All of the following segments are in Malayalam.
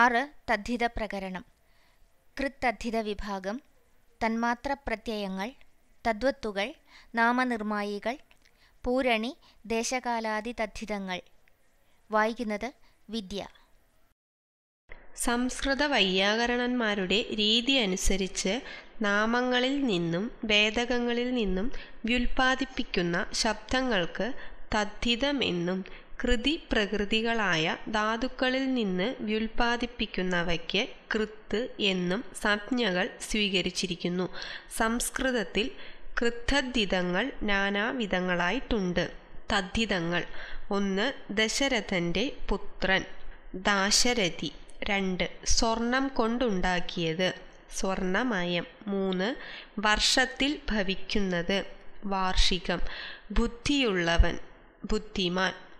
ആറ് തദ്ധിത പ്രകരണം. കൃത്തദ്ധിത വിഭാഗം തന്മാത്ര പ്രത്യയങ്ങൾ തദ്വത്തുകൾ നാമനിർമായികൾ പൂരണി ദേശകാലാദി തദ്ധിതങ്ങൾ. വായിക്കുന്നത് വിദ്യ. സംസ്കൃത വൈയാകരണന്മാരുടെ രീതി അനുസരിച്ച് നാമങ്ങളിൽ നിന്നും വേദകങ്ങളിൽ നിന്നും വ്യുൽപാദിപ്പിക്കുന്ന ശബ്ദങ്ങൾക്ക് തദ്ധിതമെന്നും കൃതി പ്രകൃതികളായ ധാതുക്കളിൽ നിന്ന് വ്യുൽപാദിപ്പിക്കുന്നവയ്ക്ക് കൃത്ത് എന്നും സംജ്ഞകൾ സ്വീകരിച്ചിരിക്കുന്നു. സംസ്കൃതത്തിൽ കൃത്തദ്ധിതങ്ങൾ നാനാവിധങ്ങളായിട്ടുണ്ട്. തദ്ധിതങ്ങൾ ഒന്ന് ദശരഥന്റെ പുത്രൻ. ദാശരഥി. രണ്ട് സ്വർണം കൊണ്ടുണ്ടാക്കിയത്. സ്വർണമയം. മൂന്ന് വർഷത്തിൽ ഭവിക്കുന്നത്. വാർഷികം. ബുദ്ധിയുള്ളവൻ. ബുദ്ധിമാൻ.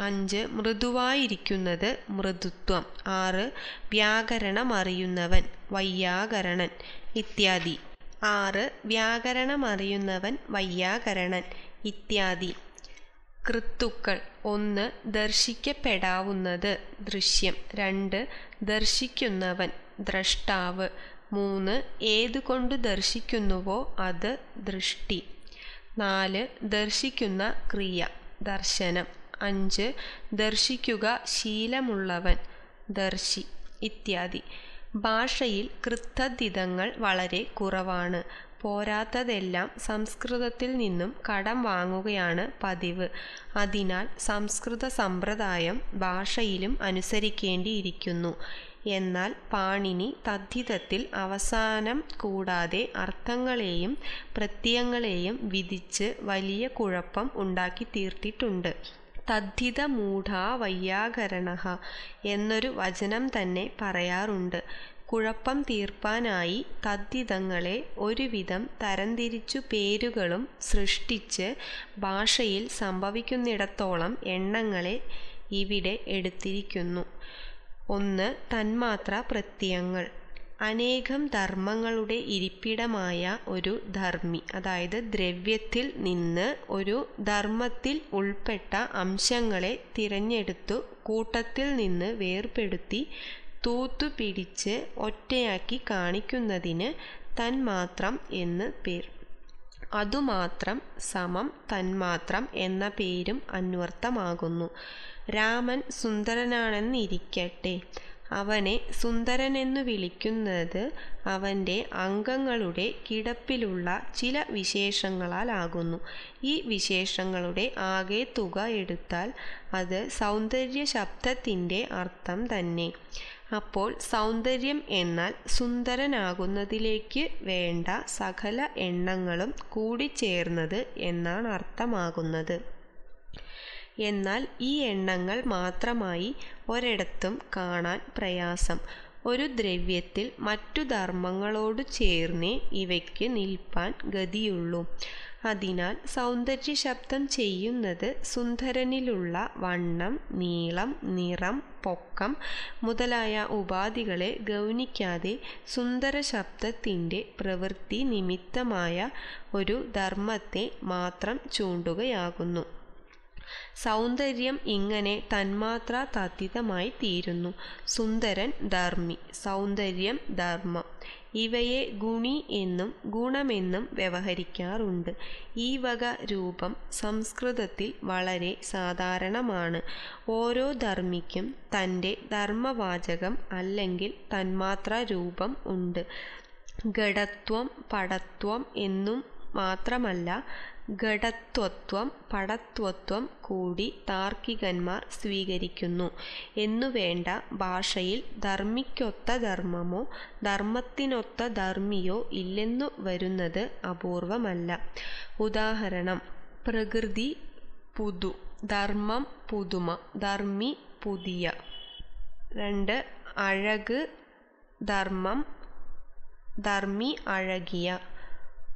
അഞ്ച് മൃദുവായിരിക്കുന്നത് മൃദുത്വം. ആറ് വ്യാകരണമറിയുന്നവൻ വൈയാകരണൻ ഇത്യാദി. ആറ് വ്യാകരണമറിയുന്നവൻ വൈയാകരണൻ ഇത്യാദി. കൃത്തുക്കൾ ഒന്ന് ദർശിക്കപ്പെടാവുന്നത് ദൃശ്യം. രണ്ട് ദർശിക്കുന്നവൻ ദ്രഷ്ടാവ്. മൂന്ന് ഏതുകൊണ്ട് ദർശിക്കുന്നുവോ അത് ദൃഷ്ടി. നാല് ദർശിക്കുന്ന ക്രിയ ദർശനം. അഞ്ച്. ദർശിക്കുക ശീലമുള്ളവൻ. ദർശി. ഇത്യാദി. ഭാഷയിൽ കൃത്തദ്ധിതങ്ങൾ വളരെ കുറവാണ്. പോരാത്തതെല്ലാം സംസ്കൃതത്തിൽ നിന്നും കടം വാങ്ങുകയാണ് പതിവ്. അതിനാൽ സംസ്കൃത സമ്പ്രദായം ഭാഷയിലും അനുസരിക്കേണ്ടിയിരിക്കുന്നു. എന്നാൽ പാണിനി തദ്ധിതത്തിൽ അവസാനം കൂടാതെ അർത്ഥങ്ങളെയും പ്രത്യയങ്ങളെയും വിധിച്ച് വലിയ കുഴപ്പം ഉണ്ടാക്കി തീർത്തിട്ടുണ്ട് തദ്ധിത മൂഢാ വൈയാകരണ എന്നൊരു വചനം തന്നെ പറയാറുണ്ട്. കുഴപ്പം തീർപ്പാനായി തദ്ധിതങ്ങളെ ഒരുവിധം തരംതിരിച്ചു പേരുകളും സൃഷ്ടിച്ച് ഭാഷയിൽ സംഭവിക്കുന്നിടത്തോളം എണ്ണങ്ങളെ ഇവിടെ എടുത്തിരിക്കുന്നു. ഒന്ന് തന്മാത്ര പ്രത്യയങ്ങൾ. അനേകം ധർമ്മങ്ങളുടെ ഇരിപ്പിടമായ ഒരു ധർമ്മി അതായത് ദ്രവ്യത്തിൽ നിന്ന് ഒരു ധർമ്മത്തിൽ ഉൾപ്പെട്ട അംശങ്ങളെ തിരഞ്ഞെടുത്തു കൂട്ടത്തിൽ നിന്ന് വേർപെടുത്തി തൂത്തു പിടിച്ച് ഒറ്റയാക്കി കാണിക്കുന്നതിന് തന്മാത്രം എന്ന് പേർ. അതുമാത്രം സമം തന്മാത്രം എന്ന പേരും അന്വർത്ഥമാകുന്നു. രാമൻ സുന്ദരനാണെന്നിരിക്കട്ടെ. അവനെ സുന്ദരനെന്നു വിളിക്കുന്നത് അവന്റെ അംഗങ്ങളുടെ കിടപ്പിലുള്ള ചില വിശേഷങ്ങളാലാകുന്നു ഈ വിശേഷങ്ങളുടെ ആകെ തുക എടുത്താൽ അത് സൗന്ദര്യ ശബ്ദത്തിന്റെ അർത്ഥം തന്നെ. അപ്പോൾ സൗന്ദര്യം എന്നാൽ സുന്ദരനാകുന്നതിലേക്ക് വേണ്ട സകല എണ്ണങ്ങളും കൂടിച്ചേർന്നത് എന്നാണ് അർത്ഥമാകുന്നത്. എന്നാൽ ഈ എണ്ണങ്ങൾ മാത്രമായി ഒരിടത്തും കാണാൻ പ്രയാസം. ഒരു ദ്രവ്യത്തിൽ മറ്റു ധർമ്മങ്ങളോട് ചേർന്നേ ഇവയ്ക്ക് നിൽപ്പാൻ ഗതിയുള്ളൂ. അതിനാൽ സൗന്ദര്യ ശബ്ദം ചെയ്യുന്നത് സുന്ദരനിലുള്ള വണ്ണം നീളം നിറം പൊക്കം മുതലായ ഉപാധികളെ ഗൗനിക്കാതെ സുന്ദര ശബ്ദത്തിന്റെ പ്രവൃത്തി നിമിത്തമായ ഒരു ധർമ്മത്തെ മാത്രം ചൂണ്ടുകയാകുന്നു. സൗന്ദര്യം ഇങ്ങനെ തന്മാത്ര തത്തിതമായി തീരുന്നു സുന്ദരൻ ധർമ്മി സൗന്ദര്യം ധർമ്മം. ഇവയെ ഗുണി എന്നും ഗുണമെന്നും വ്യവഹരിക്കാറുണ്ട്. ഈ വക രൂപം സംസ്കൃതത്തിൽ വളരെ സാധാരണമാണ്. ഓരോ ധർമ്മിക്കും തന്റെ ധർമ്മവാചകം അല്ലെങ്കിൽ തന്മാത്ര രൂപം ഉണ്ട്. ഘടത്വം പടത്വം എന്നും മാത്രമല്ല ഘടത്വത്വം പടത്വത്വം കൂടി താർക്കികന്മാർ സ്വീകരിക്കുന്നു. എന്നുവേണ്ട ഭാഷയിൽ ധർമ്മിക്കൊത്ത ധർമ്മമോ ധർമ്മത്തിനൊത്ത ധർമ്മിയോ ഇല്ലെന്നു വരുന്നത് അപൂർവമല്ല. ഉദാഹരണം പ്രകൃതി പുതു ധർമ്മം പുതുമ ധർമ്മി പുതിയ. രണ്ട് അഴക് ധർമ്മം ധർമ്മി അഴകിയ.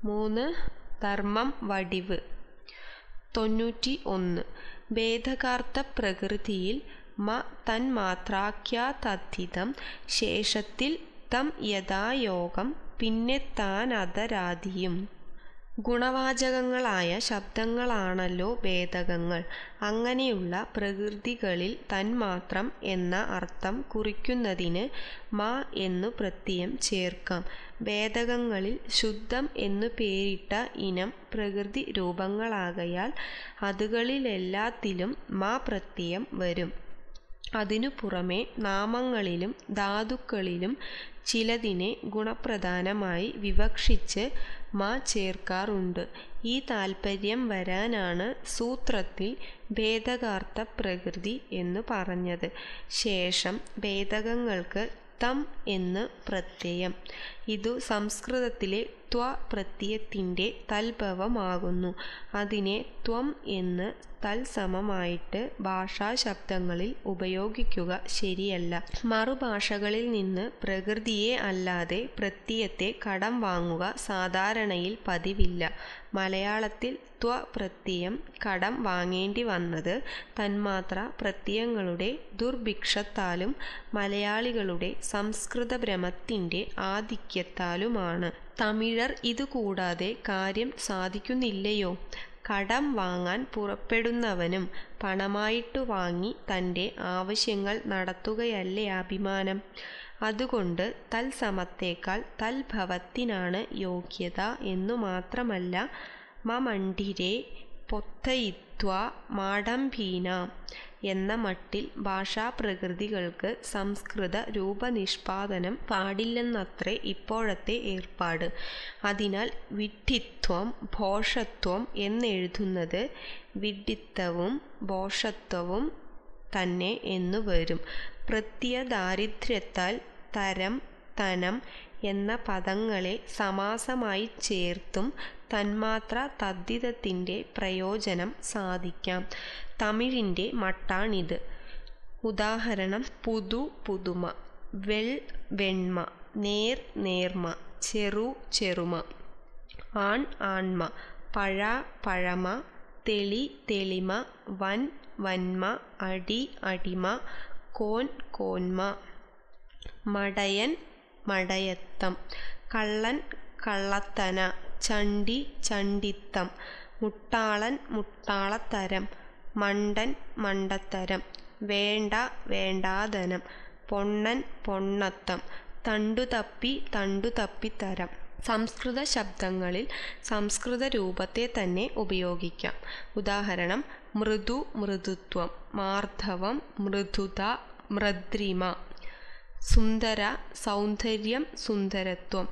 മൂന്ന് ധർമ്മം വടിവ്. തൊണ്ണൂറ്റി ഒന്ന് ഭേദകാർത്ഥ പ്രകൃതിയിൽ മ തന്മാത്രാഖ്യാതദ്ധിതം ശേഷത്തിൽ തം യഥായോഗം പിന്നെ താനതരാദിയും ഗുണവാചകങ്ങളായ ശബ്ദങ്ങളാണല്ലോ ഭേദകങ്ങൾ. അങ്ങനെയുള്ള പ്രകൃതികളിൽ തന്മാത്രം എന്ന അർത്ഥം കുറിക്കുന്നതിന് മ എന്നു പ്രത്യയം ചേർക്കാം. ഭേദകങ്ങളിൽ ശുദ്ധം എന്നു പേരിട്ട ഇനം പ്രകൃതി രൂപങ്ങളാകയാൽ അതുകളിലെല്ലാത്തിലും മ പ്രത്യയം വരും. അതിനു പുറമെ നാമങ്ങളിലും ധാതുക്കളിലും ചിലതിനെ ഗുണപ്രധാനമായി വിവക്ഷിച്ച് മ ചേർക്കാറുണ്ട്. ഈ താൽപ്പര്യം വരാനാണ് സൂത്രത്തിൽ ഭേദകാർത്ഥ പ്രകൃതി എന്ന് പറഞ്ഞത്. ശേഷം ഭേദകങ്ങൾക്ക് തം എന്ന് പ്രത്യയം. ഇതു സംസ്കൃതത്തിലെ ത്വ പ്രത്യയത്തിന്റെ തൽഭവമാകുന്നു. അതിനെ ത്വം എന്ന് തൽസമമായിട്ട് ഭാഷാശബ്ദങ്ങളിൽ ഉപയോഗിക്കുക ശരിയല്ല. മറുഭാഷകളിൽ നിന്ന് പ്രകൃതിയെ അല്ലാതെ പ്രത്യയത്തെ കടം വാങ്ങുക സാധാരണയിൽ പതിവില്ല. മലയാളത്തിൽ ത്വ പ്രത്യയം കടം വാങ്ങേണ്ടി വന്നത് തന്മാത്ര പ്രത്യയങ്ങളുടെ ദുർഭിക്ഷത്താലും മലയാളികളുടെ സംസ്കൃത ഭ്രമത്തിന്റെ ആധിക്യത്താലുമാണ്. തമിഴർ ഇതുകൂടാതെ കാര്യം സാധിക്കുന്നില്ലയോ? കടം വാങ്ങാൻ പുറപ്പെടുന്നവനും പണമായിട്ടു വാങ്ങി തന്റെ ആവശ്യങ്ങൾ നടത്തുകയല്ലേ അഭിമാനം? അതുകൊണ്ട് തൽസമത്തേക്കാൾ തൽഭവത്തിനാണ് യോഗ്യത എന്നു മാത്രമല്ല മമണ്ഡിരെ പൊത്തയിത്വ മാഡംഭീന എന്ന മട്ടിൽ ഭാഷാപ്രകൃതികൾക്ക് സംസ്കൃത രൂപനിഷ്പാദനം പാടില്ലെന്നത്രേ ഇപ്പോഴത്തെ ഏർപ്പാട്. അതിനാൽ വിഡ്ഢിത്വം ഭോഷത്വം എന്നെഴുതുന്നത് വിഡ്ഢിത്തവും ഭോഷത്വവും തന്നെ എന്നു വരും. പ്രത്യയദാരിദ്ര്യത്താൽ തരം തനം എന്ന പദങ്ങളെ സമാസമായി ചേർത്തും തന്മാത്ര തദ്ധിതത്തിന്റെ പ്രയോജനം സാധിക്കാം. തമിഴിന്റെ മട്ടാണിത്. ഉദാഹരണം പുതു പുതുമ വെൽ വെണ്മ നേർ നേർമ ചെറു ചെറുമ ആൺ ആൺമ പഴ പഴമ തെളി തെളിമ വൻ വന്മ അടി അടിമ കോൻ കോന്മ. മടയൻ മടയത്തം കള്ളൻ കള്ളത്തന ചണ്ടി ചണ്ടിത്തം മുട്ടാളൻ മുട്ടാളത്തരം മണ്ടൻ മണ്ടത്തരം. വേണ്ട വേണ്ടാതനം. പൊണ്ണൻ പൊണ്ണത്തം. തണ്ടുതപ്പി തണ്ടുതപ്പിത്തരം. സംസ്കൃത ശബ്ദങ്ങളിൽ സംസ്കൃത രൂപത്തെ തന്നെ ഉപയോഗിക്കാം. ഉദാഹരണം മൃദു മൃദുത്വം മാർദ്ധവം മൃദുത മൃദ്രിമ. സുന്ദര സൗന്ദര്യം സുന്ദരത്വം.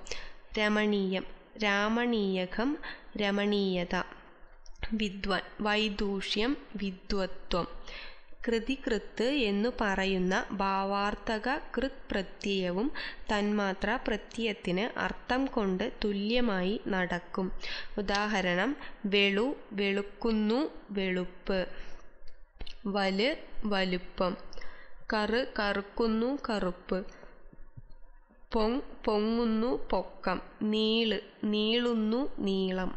രമണീയം രാമണീയകം രമണീയത. വിദ്വാൻ വൈദൂഷ്യം വിദ്വത്വം. കൃതികൃത്ത് എന്നു പറയുന്ന ഭാവാർത്ഥക കൃത് പ്രത്യയവും തന്മാത്ര പ്രത്യയത്തിന് അർത്ഥം കൊണ്ട് തുല്യമായി നടക്കും. ഉദാഹരണം വെളു വെളുക്കുന്നു വെളുപ്പ്. വൽ വലുപ്പം. കറ് കറുക്കുന്നു കറുപ്പ്. പൊങ് പൊങ്ങുന്നു പൊക്കം. നീൾ നീളുന്നു നീളം.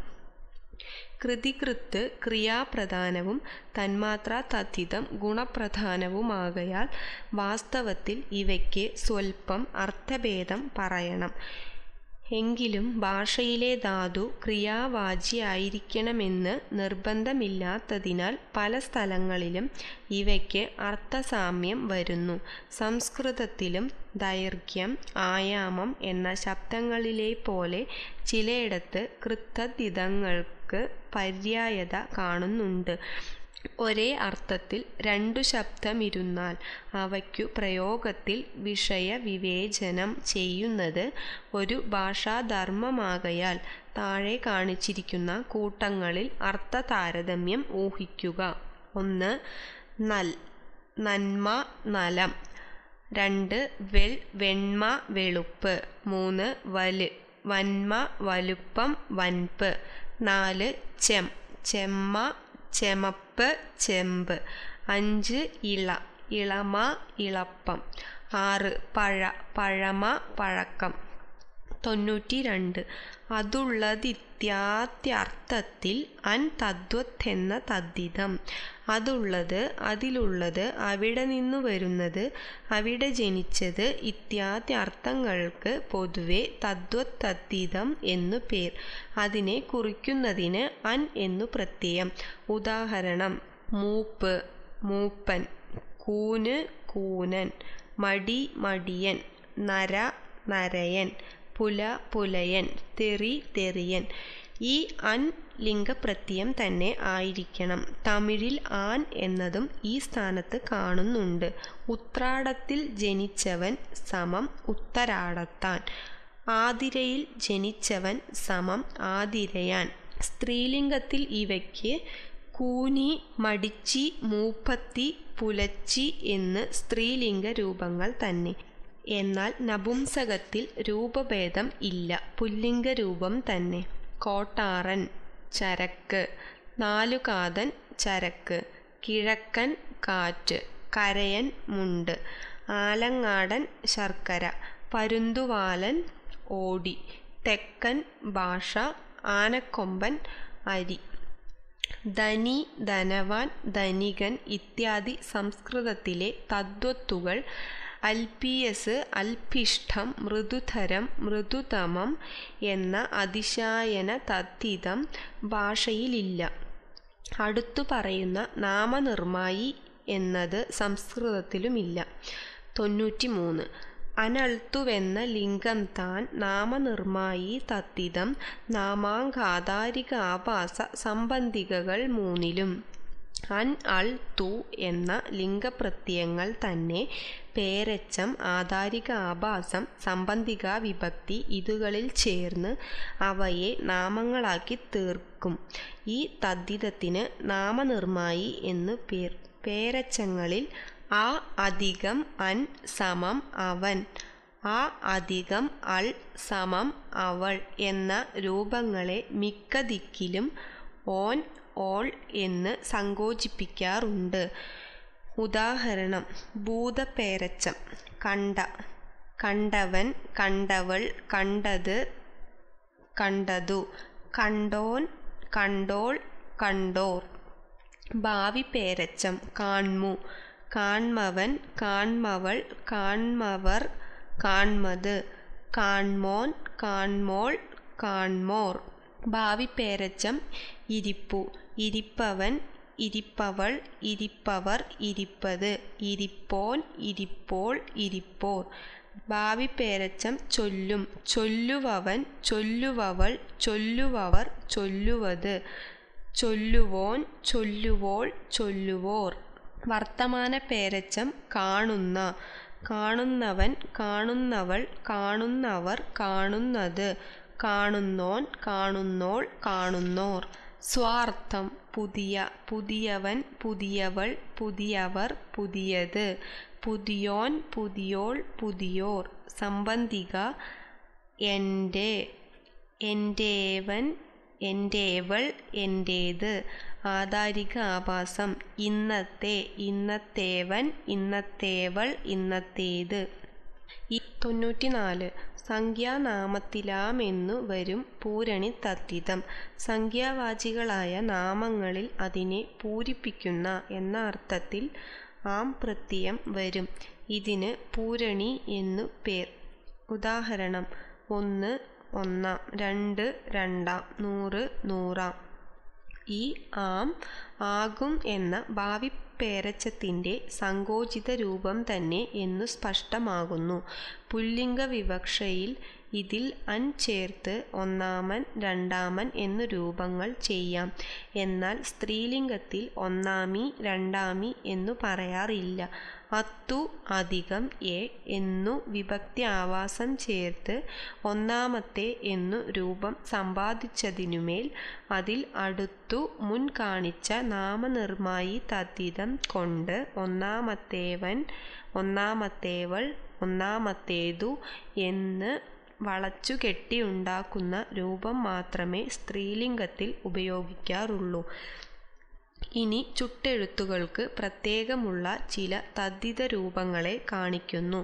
കൃതികൃത്ത് ക്രിയാപ്രധാനവും തന്മാത്രാതദ്ധിതം ഗുണപ്രധാനവുമാകയാൽ വാസ്തവത്തിൽ ഇവയ്ക്ക് സ്വൽപ്പം അർത്ഥഭേദം പറയണം. എങ്കിലും ഭാഷയിലെ ധാതു ക്രിയാവാചിയായിരിക്കണമെന്ന് നിർബന്ധമില്ലാത്തതിനാൽ പല സ്ഥലങ്ങളിലും ഇവയ്ക്ക് അർത്ഥസാമ്യം വരുന്നു. സംസ്കൃതത്തിലും ദൈർഘ്യം ആയാമം എന്ന ശബ്ദങ്ങളിലെ പോലെ ചിലയിടത്ത് കൃത്തദ്ധിതങ്ങൾക്ക് പര്യായത കാണുന്നുണ്ട്. ഒരേ അർത്ഥത്തിൽ രണ്ടു ശബ്ദമിരുന്നാൽ അവയ്ക്കു പ്രയോഗത്തിൽ വിഷയവിവേചനം ചെയ്യുന്നത് ഒരു ഭാഷാധർമ്മമാകയാൽ താഴെ കാണിച്ചിരിക്കുന്ന കൂട്ടങ്ങളിൽ അർത്ഥതാരതമ്യം ഊഹിക്കുക. ഒന്ന് നൽ നന്മ നലം. രണ്ട് വെൽ വെണ്മ വെളുപ്പ്. മൂന്ന് വൽ വന്മ വലുപ്പം വൻപ്. നാല് ചെം ചെമ്മ ചെമപ്പ് ചെമ്പ് അഞ്ച് ഇള ഇളമ ഇളപ്പം ആറ് പഴ പഴമ പഴക്കം തൊണ്ണൂറ്റി രണ്ട് അതുള്ളതിത്യാത്യർത്ഥത്തിൽ അൻ തദ്വത്തെന്ന തദ്ധിതം. അതുള്ളത് അതിലുള്ളത് അവിടെ നിന്നു വരുന്നത് അവിടെ ജനിച്ചത് ഇത്യാദി അർത്ഥങ്ങൾക്ക് പൊതുവെ തദ്വത്തദ്ധിതം എന്നു പേർ. അതിനെ കുറിക്കുന്നതിന് അൻ എന്നു പ്രത്യയം. ഉദാഹരണം മൂപ്പ് മൂപ്പൻ കൂന് കൂനൻ മടി മടിയൻ നര നരയൻ പുല പുലയൻ തെറി തെറിയൻ. ഈ അൻ ലിംഗപ്രത്യയം തന്നെ ആയിരിക്കണം. തമിഴിൽ ആൻ എന്നതും ഈ സ്ഥാനത്ത് കാണുന്നുണ്ട്. ഉത്രാടത്തിൽ ജനിച്ചവൻ സമം ഉത്തരാടത്താൻ. ആതിരയിൽ ജനിച്ചവൻ സമം ആതിരയാൻ. സ്ത്രീലിംഗത്തിൽ ഇവയ്ക്ക് കൂനി മടിച്ചി മൂപ്പത്തി പുലച്ചി എന്ന് സ്ത്രീലിംഗ രൂപങ്ങൾ തന്നെ. എന്നാൽ നപുംസകത്തിൽ രൂപഭേദം ഇല്ല. പുല്ലിംഗ രൂപം തന്നെ. കോട്ടാറൻ ചരക്ക്. നാലുകാതൻ ചരക്ക്. കിഴക്കൻ കാറ്റ്. കരയൻ മുണ്ട്. ആലങ്ങാടൻ ശർക്കര. പരുന്തുവാലൻ ഓടി. തെക്കൻ ഭാഷ. ആനക്കൊമ്പൻ അരി. ധനി ധനവാൻ ധനികൻ ഇത്യാദി സംസ്കൃതത്തിലെ തദ്വത്തുകൾ അൽപിയസ് അൽപിഷ്ടം മൃദുതരം മൃദുതമം എന്ന അതിശായന തദ്ധിതം ഭാഷയിലില്ല. അടുത്തു പറയുന്ന നാമനിർമായി എന്നത് സംസ്കൃതത്തിലുമില്ല. തൊണ്ണൂറ്റി മൂന്ന് അനൾത്തുവെന്ന ലിംഗം താൻ നാമനിർമായി തദ്ധിതം നാമാങ്കാതാരിക ആവാസ സംബന്ധികകൾ മൂന്നിലും. അൻ അൾ തു എന്ന ലിംഗപ്രത്യയങ്ങൾ തന്നെ പേരച്ചം ആധാരിക ആഭാസം സംബന്ധിക വിഭക്തി ഇതുകളിൽ ചേർന്ന് അവയെ നാമങ്ങളാക്കി തീർക്കും. ഈ തദ്ധിതത്തിന് നാമനിർമായി എന്ന് പേർ പേരച്ചങ്ങളിൽ ആ അധികം അൻ സമം അവൻ. ആ അധികം അൾ സമം അവൾ എന്ന രൂപങ്ങളെ മിക്ക ദിക്കിലും ഓൻ ഓൾ എന്ന് സങ്കോചിപ്പിക്കാറുണ്ട്. ഉദാഹരണം ഭൂതപേരച്ചം. കണ്ട കണ്ടവൻ കണ്ടവൾ കണ്ടത് കണ്ടതു. കണ്ടോൻ കണ്ടോൾ കണ്ടോർ. ഭാവി പേരച്ചം കാൺമു. കാൺമവൻ കാൺമവൾ കാൺമവർ കാൺമത്. കാൺമോൻ കാൺമോൾ കാൺമോർ. ഭാവി പേരച്ചം ഇരിപ്പു. ഇരിപ്പവൻ ഇരിപ്പവൾ ഇരിപ്പവർ ഇരിപ്പത്. ഇരിപ്പോൻ ഇരിപ്പോൾ ഇരിപ്പോർ. ഭാവി പേരച്ചം ചൊല്ലും. ചൊല്ലുവവൻ ചൊല്ലുവവൾ ചൊല്ലുവവർ ചൊല്ലുവത്. ചൊല്ലുവോൻ ചൊല്ലുവോൾ ചൊല്ലുവോർ. വർത്തമാന പേരച്ചം കാണുന്ന. കാണുന്നവൻ കാണുന്നവൾ കാണുന്നവർ കാണുന്നത്. കാണുന്നോൻ കാണുന്നോൾ കാണുന്നോർ. സ്വാർത്ഥം പുതിയ പുതിയവൻ പുതിയവൾ പുതിയവർ പുതിയത്. പുതിയോൻ പുതിയോൾ പുതിയോർ. സംബന്ധിക എന്റെ എന്റേവൻ എന്റേവൾ എന്റേത് ആധാരിക ആഭാസം ഇന്നത്തെ ഇന്നത്തേവൻ ഇന്നത്തേവൾ ഇന്നത്തേത്. ഈ തൊണ്ണൂറ്റിനാല്. സംഖ്യാനാമത്തിലാമെന്നു വരും പൂരണി തദ്ധിതം. സംഖ്യാവാചികളായ നാമങ്ങളിൽ അതിനെ പൂരിപ്പിക്കുന്ന എന്ന അർത്ഥത്തിൽ ആം പ്രത്യയം വരും. ഇതിന് പൂരണി എന്നു പേർ. ഉദാഹരണം ഒന്ന് ഒന്നാം രണ്ട് രണ്ടാം നൂറ് നൂറാം. ഈ ആം ആകും എന്ന ഭാവി പേരച്ചത്തിന്റെ സങ്കോചിത രൂപം തന്നെ എന്നു സ്പഷ്ടമാകുന്നു. പുല്ലിംഗ വിവക്ഷയിൽ ഇതിൽ അൻ ചേർത്ത് ഒന്നാമൻ രണ്ടാമൻ എന്നു രൂപങ്ങൾ ചെയ്യാം. എന്നാൽ സ്ത്രീലിംഗത്തിൽ ഒന്നാമി രണ്ടാമി എന്നു പറയാറില്ല. അത്തു അധികം എ എന്നു വിഭക്തി ആവാസം ചേർത്ത് ഒന്നാമത്തെ എന്നു രൂപം സമ്പാദിച്ചതിനുമേൽ അതിൽ അടുത്തു മുൻ കാണിച്ച നാമനിർമായി തദ്ധിതം കൊണ്ട് ഒന്നാമത്തേവൻ ഒന്നാമത്തേവൾ ഒന്നാമത്തേതു എന്ന് വളച്ചു കെട്ടിയുണ്ടാക്കുന്ന രൂപം മാത്രമേ സ്ത്രീലിംഗത്തിൽ ഉപയോഗിക്കാറുള്ളൂ. ഇനി ചുട്ടെഴുത്തുകൾക്ക് പ്രത്യേകമുള്ള ചില തദ്ധിത രൂപങ്ങളെ കാണിക്കുന്നു.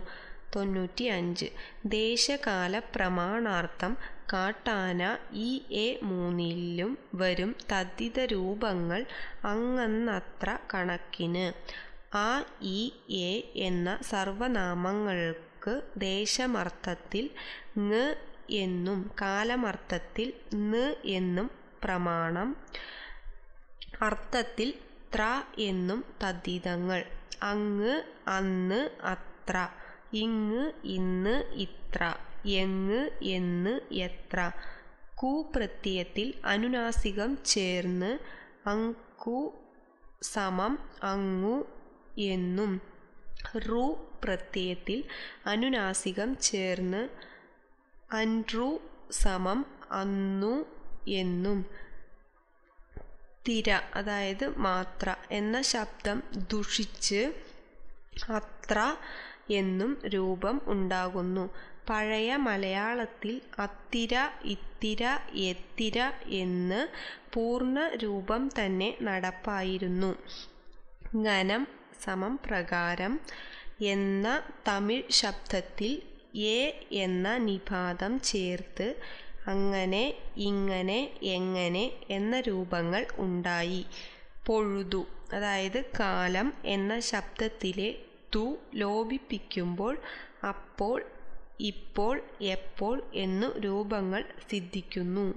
തൊണ്ണൂറ്റി അഞ്ച് ദേശകാല പ്രമാണാർത്ഥം കാട്ടാന ഇ എ മൂന്നിലും വരും തദ്ധിത രൂപങ്ങൾ അങ്ങന്നത്ര കണക്കിന്. ആ ഇ എ എന്ന സർവനാമങ്ങൾക്ക് ദേശമർത്ഥത്തിൽ ങ് എന്നും കാലമർത്ഥത്തിൽ ന് എന്നും പ്രമാണം. അർത്ഥത്തിൽ ത്ര എന്നും തദ്ധിതങ്ങൾ. അങ്ങ് അന്ന് അത്ര. ഇങ്ങ് ഇന്ന് ഇത്ര. എങ്ങ് എന്ന് എത്ര. കു പ്രത്യയത്തിൽ അനുനാസികം ചേർന്ന് അങ്കു സമം അങ്ങു എന്നും റു പ്രത്യയത്തിൽ അനുനാസികം ചേർന്ന് അൻറു സമം അന്നു എന്നും തിര അതായത് മാത്ര എന്ന ശബ്ദം ദുഷിച്ച് അത്ര എന്നും രൂപം ഉണ്ടാകുന്നു. പഴയ മലയാളത്തിൽ അത്തിര ഇത്തിര എത്തിര എന്ന് പൂർണ രൂപം തന്നെ നടപ്പായിരുന്നു. ഘനം സമം പ്രകാരം എന്ന തമിഴ് ശബ്ദത്തിൽ എ എന്ന നിപാതം ചേർത്ത് അങ്ങനെ ഇങ്ങനെ എങ്ങനെ എന്ന രൂപങ്ങൾ ഉണ്ടായി. പൊഴുതു അതായത് കാലം എന്ന ശബ്ദത്തിലെ തു ലോപിപ്പിക്കുമ്പോൾ അപ്പോൾ ഇപ്പോൾ എപ്പോൾ എന്നു രൂപങ്ങൾ സിദ്ധിക്കുന്നു.